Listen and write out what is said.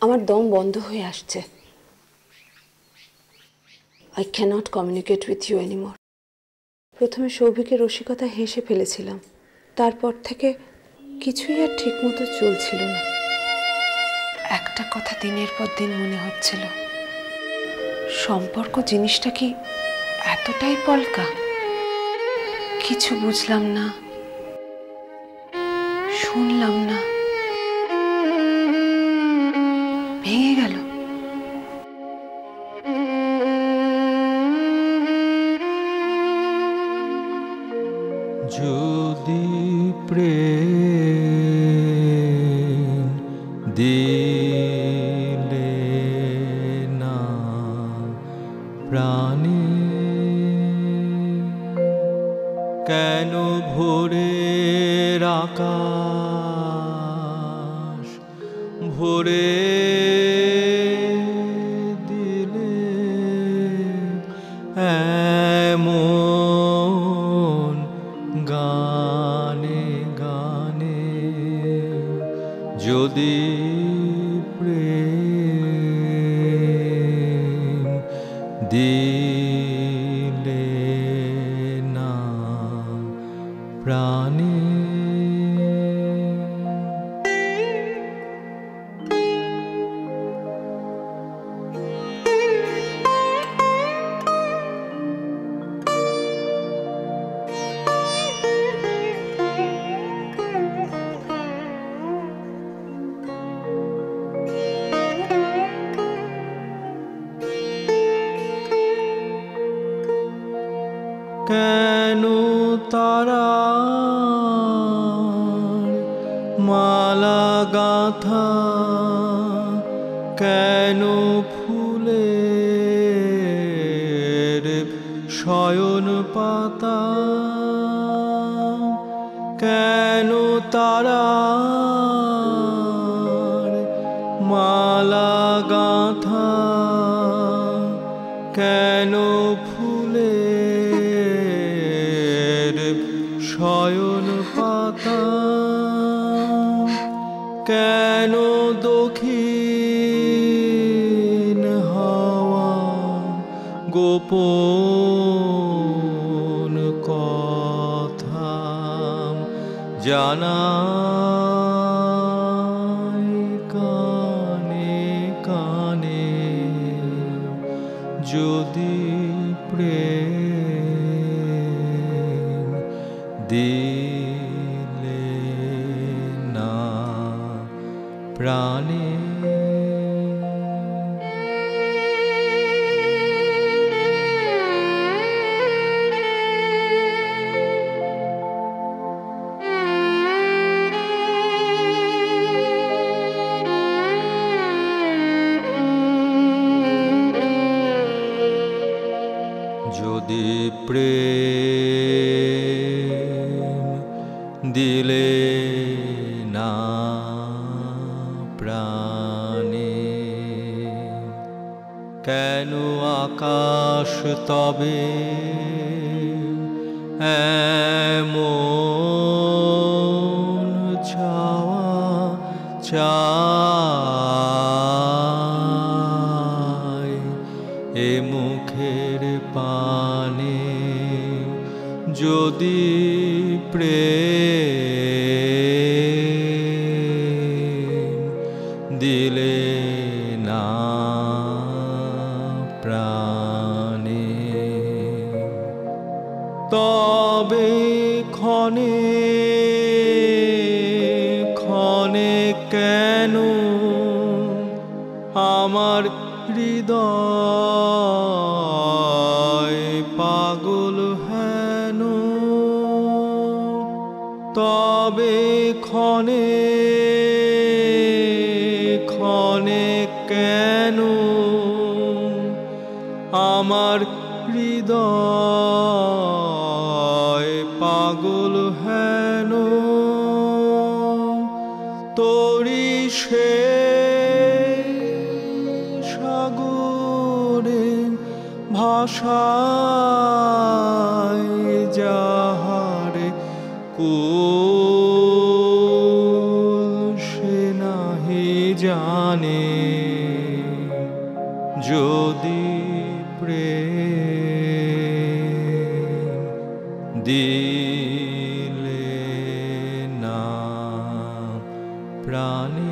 আমার দম বন্ধ হয়ে আসছে। I cannot communicate with you anymore প্রথমে সৌভিকের রসিকতা হেসে ফেলেছিলাম। তারপর থেকে কিছুই আর ঠিকমতো চলছিল না। একটা কথা দিনের পর দিন মনে হচ্ছিল। সম্পর্ক জিনিসটা কি এতটাই পলকা? কিছু বুঝলাম না। শুনলাম না। যদি প্রেম দিলে না প্রাণে কেন ভোরে আকাশ ভোরে যদি প্রেম কেন তারা মালা গাথা? কেন ফুলে শয়ন পাতা? কেন তারা মালা গাথা? কেন ফুলের শয়ন পাতা। কেন দক্ষিণ হাওয়া গোপন কথা জানা? কানে কানে যদি প্রেম প্রাণে যদি প্রেম দিলে প্রাণে। কেন আকাশ তবে এমন চাওয়া চায় এ মুখের পানে? যদি প্রেম না প্রাণে। তবে কেন আমার হৃদয় পাগল হেন? তবে কেন আমার হৃদয় পাগল হেন? তোরি সে ভাষায় যদি প্রেম দিলে না প্রাণে